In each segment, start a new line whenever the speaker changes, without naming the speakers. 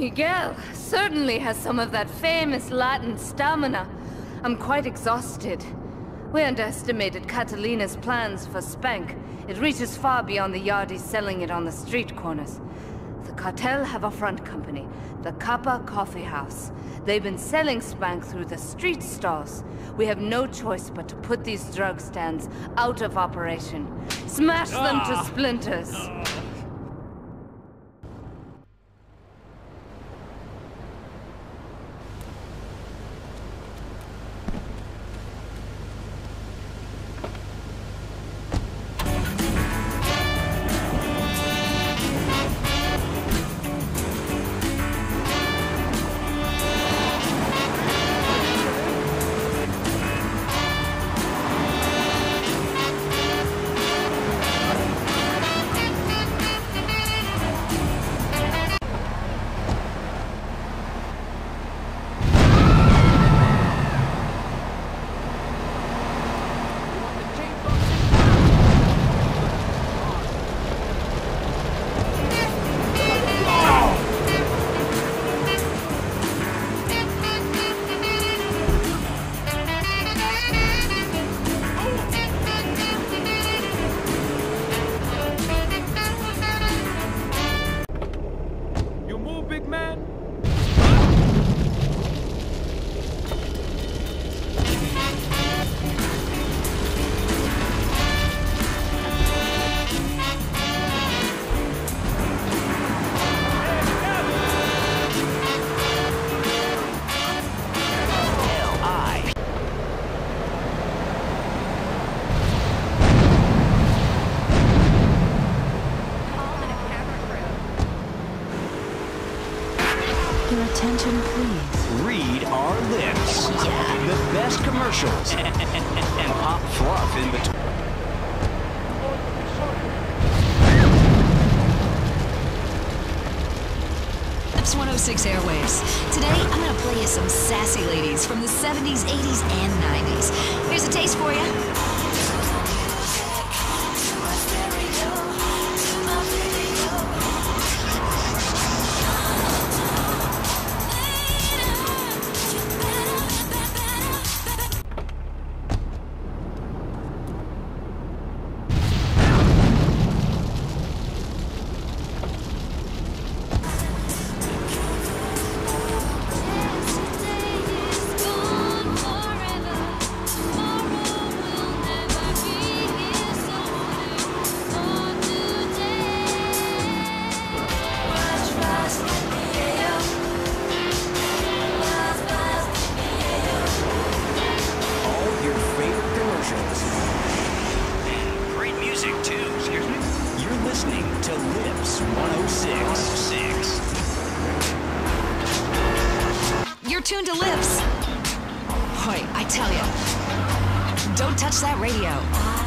Miguel certainly has some of that famous Latin stamina. I'm quite exhausted. We underestimated Catalina's plans for Spank. It reaches far beyond the yardies selling it on the street corners. The cartel have a front company, the Kappa Coffee House. They've been selling Spank through the street stalls. We have no choice but to put these drug stands out of operation. Smash them to ah. splinters.
You
Attention, please.
Read our lips. Yeah. The best commercials and pop fluff in between.
That's 106 Airwaves. Today, I'm going to play you some sassy ladies from the 70s, 80s, and 90s. Here's a taste for you. That radio.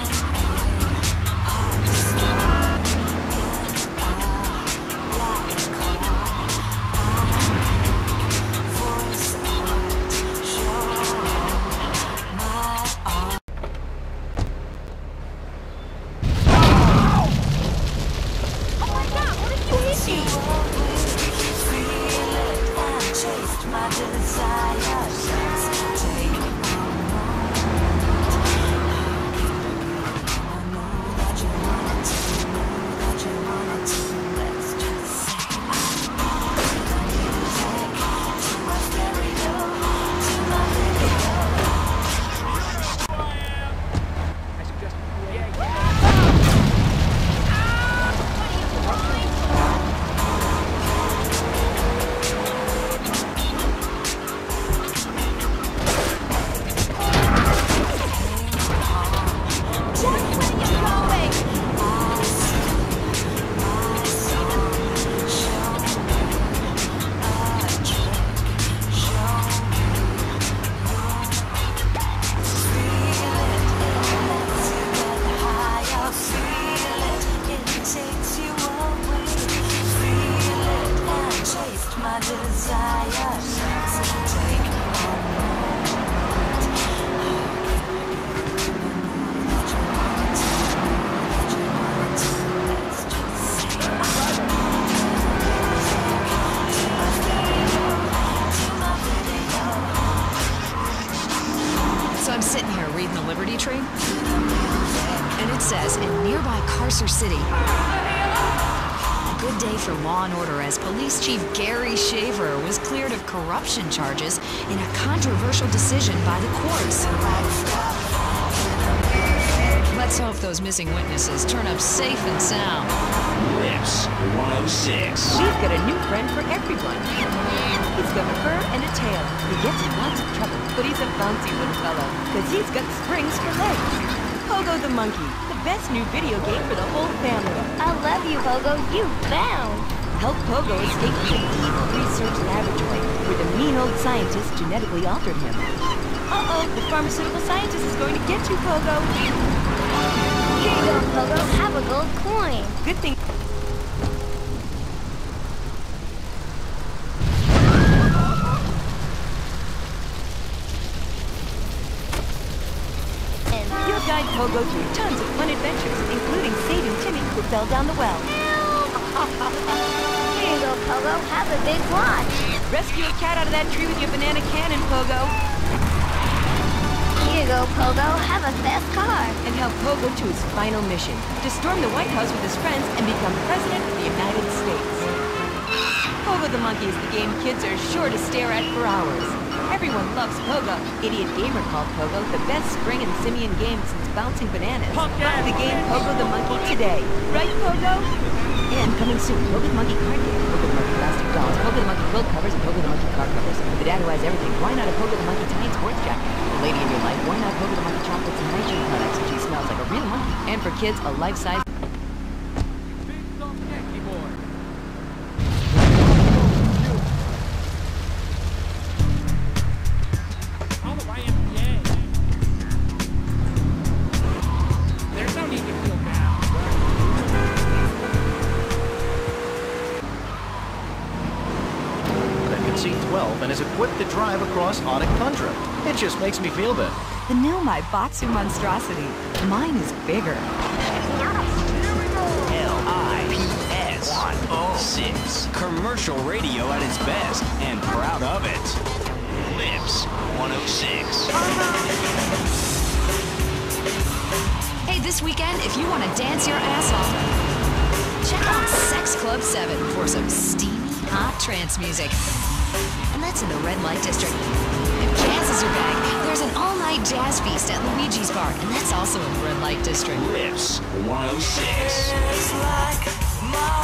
Reading the Liberty Tree, and it says in nearby Carcer City, a good day for law and order as Police Chief Gary Shaver was cleared of corruption charges in a controversial decision by the courts. Let's hope those missing witnesses turn up safe and sound.
Lips 106.
We've got a new friend for everyone. He's got a fur and a tail. He gets in lots of trouble, but he's a bouncy little fellow, because he's got springs for legs. Pogo the Monkey, the best new video game for the whole family.
I love you, Pogo. You found.
Help Pogo escape from an evil research laboratory where the mean old scientist genetically altered him. Uh-oh, the pharmaceutical scientist is going to get you, Pogo.
Here you go, Pogo. Have a gold coin.
Good thing. Down the well.
Here you go, Pogo. Have a big watch.
Rescue a cat out of that tree with your banana cannon, Pogo.
Here you go, Pogo. Have a fast car.
And help Pogo to his final mission, to storm the White House with his friends and become President of the United States. Pogo the Monkey is the game kids are sure to stare at for hours. Everyone loves Pogo. Idiot Gamer called Pogo the best spring and simian game since bouncing bananas. Buy the game Pogo the Monkey today. Right, Pogo? And coming soon, Pogo the Monkey card game, Pogo the Monkey plastic dolls, Pogo the Monkey quilt covers, and Pogo the Monkey car covers. The dad who has everything, why not a Pogo the Monkey tiny sports jacket? The lady in your life, why not Pogo the Monkey chocolates and hygiene products she smells like a real monkey? And for kids, a life-size
is equipped to drive across Onic Tundra. It just makes me feel better.
The new Maibatsu monstrosity. Mine is bigger.
L-I-P-S 106. Commercial radio at its best and proud of it. Lips 106.
Hey, this weekend, if you want to dance your ass off, check out Sex Club 7 for some steamy, hot trance music. And that's in the red light district. If jazz is your bag, there's an all-night jazz feast at Luigi's Bar, and that's also in the red light district.
Lips 106.